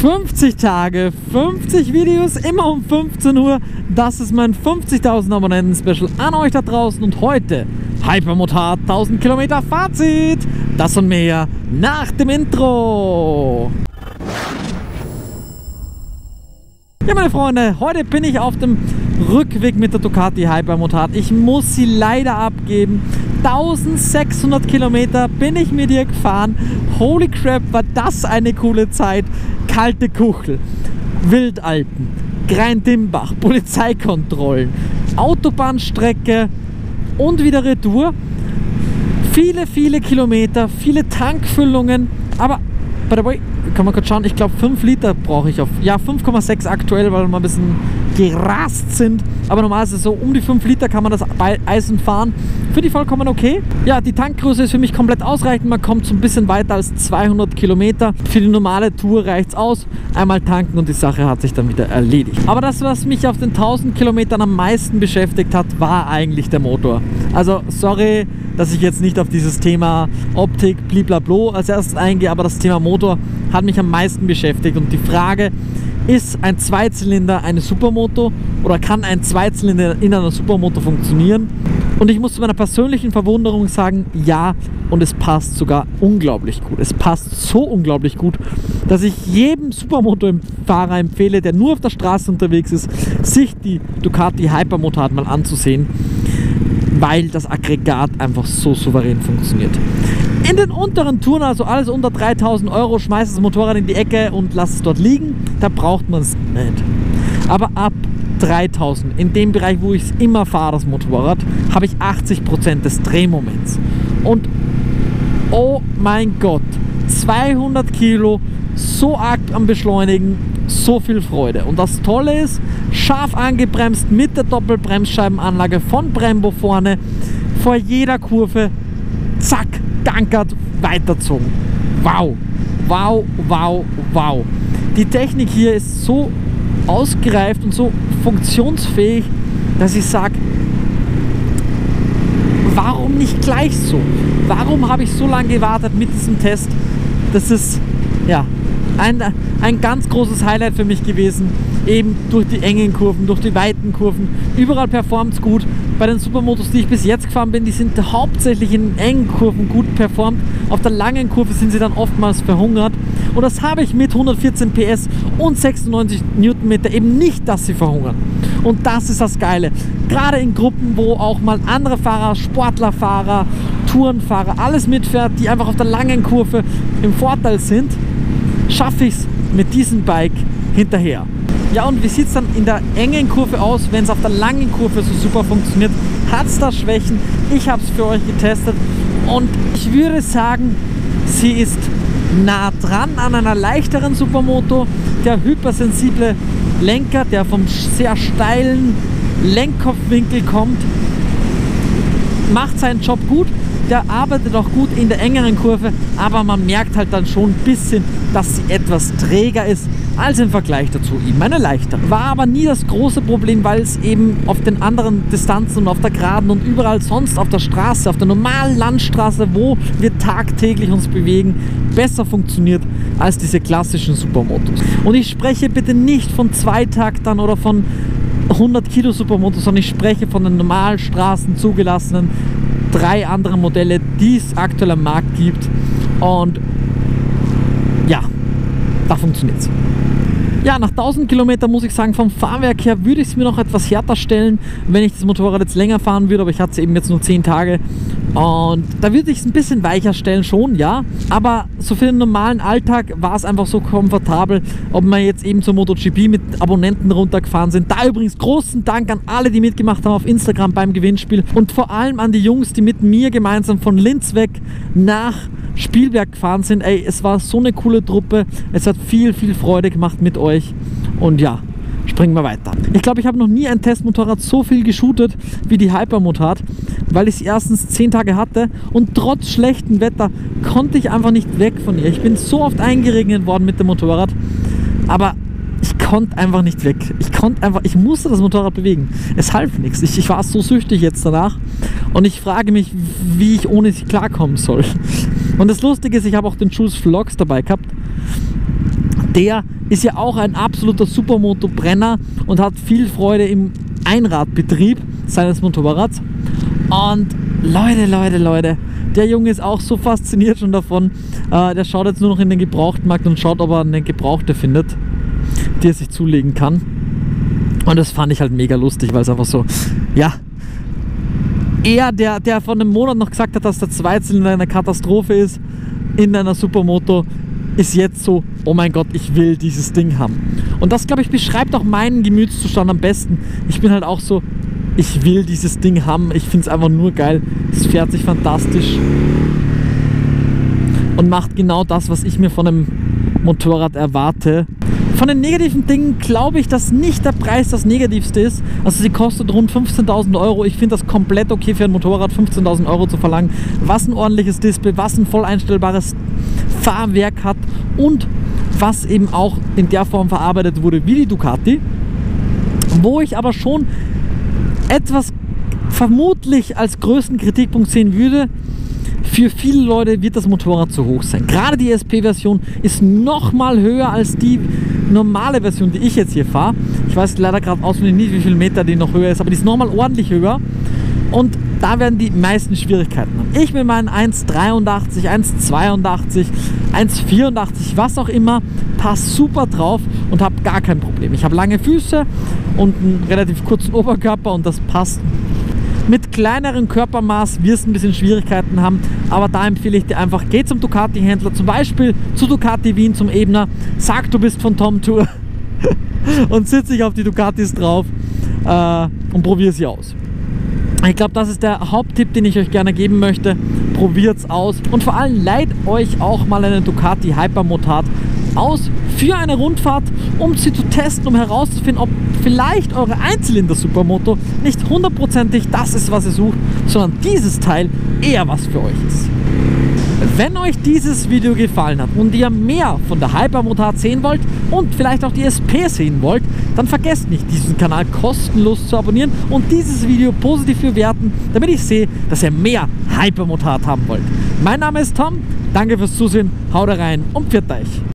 50 Tage, 50 Videos, immer um 15 Uhr. Das ist mein 50.000 Abonnenten-Special an euch da draußen. Und heute Hypermotard 1000 Kilometer Fazit. Das und mehr nach dem Intro. Ja, meine Freunde, heute bin ich auf dem Rückweg mit der Ducati Hypermotard. Ich muss sie leider abgeben. 1600 Kilometer bin ich mit ihr gefahren. Holy crap, war das eine coole Zeit. Kalte Kuchel, Wildalpen, Greindimbach, Polizeikontrollen, Autobahnstrecke und wieder Retour. Viele, viele Kilometer, viele Tankfüllungen, aber bei der Boy kann man kurz schauen, ich glaube 5 Liter brauche ich auf. Ja, 5,6 aktuell, weil wir ein bisschen gerast sind. Aber normal ist es so, um die 5 Liter kann man das Eisen fahren. Finde ich vollkommen okay. Ja, die Tankgröße ist für mich komplett ausreichend. Man kommt so ein bisschen weiter als 200 Kilometer. Für die normale Tour reicht es aus. Einmal tanken und die Sache hat sich dann wieder erledigt. Aber das, was mich auf den 1000 Kilometern am meisten beschäftigt hat, war eigentlich der Motor. Also, sorry, dass ich jetzt nicht auf dieses Thema Optik, bliblablo als erstes eingehe, aber das Thema Motor hat mich am meisten beschäftigt. Und die Frage, ist ein Zweizylinder eine Supermoto oder kann ein Zweizylinder in einer Supermoto funktionieren? Und ich muss zu meiner persönlichen Verwunderung sagen, ja, und es passt sogar unglaublich gut. Es passt so unglaublich gut, dass ich jedem Supermoto-Fahrer empfehle, der nur auf der Straße unterwegs ist, sich die Ducati Hypermotard mal anzusehen, weil das Aggregat einfach so souverän funktioniert. In den unteren Touren, also alles unter 3000 Euro, schmeißt das Motorrad in die Ecke und lasst es dort liegen. Da braucht man es nicht. Aber ab 3000, in dem Bereich, wo ich es immer fahre, das Motorrad, habe ich 80% des Drehmoments. Und oh mein Gott, 200 Kilo, so arg am Beschleunigen, so viel Freude. Und das Tolle ist, scharf angebremst mit der Doppelbremsscheibenanlage von Brembo vorne, vor jeder Kurve, zack, dankert, weiterzogen. Wow, wow, wow, wow. Die Technik hier ist so ausgereift und so funktionsfähig, dass ich sage, warum nicht gleich so? Warum habe ich so lange gewartet mit diesem Test? Das ist ja ein, ein ganz großes Highlight für mich gewesen eben durch die engen Kurven, durch die weiten Kurven. Überall performt es gut. Bei den Supermotos, die ich bis jetzt gefahren bin, die sind hauptsächlich in engen Kurven gut performt. Auf der langen Kurve sind sie dann oftmals verhungert. Und das habe ich mit 114 PS und 96 Newtonmeter eben nicht, dass sie verhungern. Und das ist das Geile. Gerade in Gruppen, wo auch mal andere Fahrer, Sportlerfahrer, Tourenfahrer, alles mitfährt, die einfach auf der langen Kurve im Vorteil sind, schaffe ich es mit diesem Bike hinterher. Ja, und wie sieht es dann in der engen Kurve aus, wenn es auf der langen Kurve so super funktioniert? Hat es da Schwächen? Ich habe es für euch getestet und ich würde sagen, sie ist nah dran an einer leichteren Supermoto. Der hypersensible Lenker, der vom sehr steilen Lenkkopfwinkel kommt, macht seinen Job gut der arbeitet auch gut in der engeren Kurve, aber man merkt halt dann schon ein bisschen, dass sie etwas träger ist als im Vergleich dazu eben eine leichtere. War aber nie das große Problem, weil es eben auf den anderen Distanzen und auf der Geraden und überall sonst auf der Straße, auf der normalen Landstraße, wo wir tagtäglich uns bewegen, besser funktioniert als diese klassischen Supermotos. Und ich spreche bitte nicht von Zweitaktern oder von 100 Kilo Supermotos, sondern ich spreche von den normalen Straßen zugelassenen drei andere Modelle, die es aktuell am Markt gibt. Und ja, funktioniert. Ja, nach 1000 Kilometern muss ich sagen, vom Fahrwerk her würde ich es mir noch etwas härter stellen, wenn ich das Motorrad jetzt länger fahren würde, aber ich hatte es eben jetzt nur 10 Tage. Und da würde ich es ein bisschen weicher stellen, schon, ja. Aber so für den normalen Alltag war es einfach so komfortabel, ob wir jetzt eben zur MotoGP mit Abonnenten runtergefahren sind. Da übrigens großen Dank an alle, die mitgemacht haben auf Instagram beim Gewinnspiel und vor allem an die Jungs, die mit mir gemeinsam von Linz weg nach Spielberg gefahren sind. Ey, es war so eine coole Truppe. Es hat viel, viel Freude gemacht mit euch. Und ja, springen wir weiter. Ich glaube, ich habe noch nie ein Testmotorrad so viel geshootet wie die Hypermotard, weil ich es erstens 10 Tage hatte und trotz schlechtem Wetter konnte ich einfach nicht weg von ihr. Ich bin so oft eingeregnet worden mit dem Motorrad, aber ich konnte einfach nicht weg. Ich konnte einfach, ich musste das Motorrad bewegen. Es half nichts. Ich, ich war so süchtig jetzt danach und ich frage mich, wie ich ohne sie klarkommen soll. Und das Lustige ist, ich habe auch den Jules Vlogs dabei gehabt. der ist ja auch ein absoluter Supermoto-Brenner und hat viel Freude im Einradbetrieb seines Motorrads. Und Leute, Leute, Leute, der Junge ist auch so fasziniert schon davon. Äh, der schaut jetzt nur noch in den Gebrauchtmarkt und schaut, ob er eine Gebrauchte findet, die er sich zulegen kann. Und das fand ich halt mega lustig, weil es einfach so, ja, er, der, der vor einem Monat noch gesagt hat, dass der Zweizylinder eine Katastrophe ist in einer Supermoto, ist jetzt so, oh mein Gott, ich will dieses Ding haben. Und das, glaube ich, beschreibt auch meinen Gemütszustand am besten. Ich bin halt auch so, ich will dieses Ding haben. Ich finde es einfach nur geil. Es fährt sich fantastisch und macht genau das, was ich mir von einem Motorrad erwarte. Von den negativen Dingen glaube ich, dass nicht der Preis das Negativste ist. Also sie kostet rund 15.000 Euro. Ich finde das komplett okay für ein Motorrad, 15.000 Euro zu verlangen. Was ein ordentliches Display, was ein voll einstellbares Fahrwerk hat und was eben auch in der Form verarbeitet wurde wie die Ducati. Wo ich aber schon etwas vermutlich als größten Kritikpunkt sehen würde, für viele Leute wird das Motorrad zu hoch sein. Gerade die SP-Version ist noch mal höher als die normale Version, die ich jetzt hier fahre. Ich weiß leider gerade auswendig nicht, wie viel Meter die noch höher ist, aber die ist nochmal ordentlich höher. Und da werden die meisten Schwierigkeiten haben. Ich mit meinen 1,83, 1,82, 1,84, was auch immer, passe super drauf und habe gar kein Problem. Ich habe lange Füße und einen relativ kurzen Oberkörper und das passt. Mit kleinerem Körpermaß wirst du ein bisschen Schwierigkeiten haben, aber da empfehle ich dir einfach, geh zum Ducati-Händler, zum Beispiel zu Ducati Wien, zum Ebner, sag du bist von Tom Tour und sitz dich auf die Ducatis drauf äh, und probier sie aus. Ich glaube, das ist der Haupttipp, den ich euch gerne geben möchte. Probiert es aus und vor allem leiht euch auch mal einen Ducati Hypermotard aus für eine Rundfahrt, um sie zu testen, um herauszufinden, ob vielleicht eure Einzylinder-Supermoto nicht hundertprozentig das ist, was ihr sucht, sondern dieses Teil eher was für euch ist. Wenn euch dieses Video gefallen hat und ihr mehr von der Hypermotard sehen wollt und vielleicht auch die SP sehen wollt, dann vergesst nicht, diesen Kanal kostenlos zu abonnieren und dieses Video positiv bewerten, damit ich sehe, dass ihr mehr Hypermotard haben wollt. Mein Name ist Tom, danke fürs Zusehen, haut rein und pfiat euch!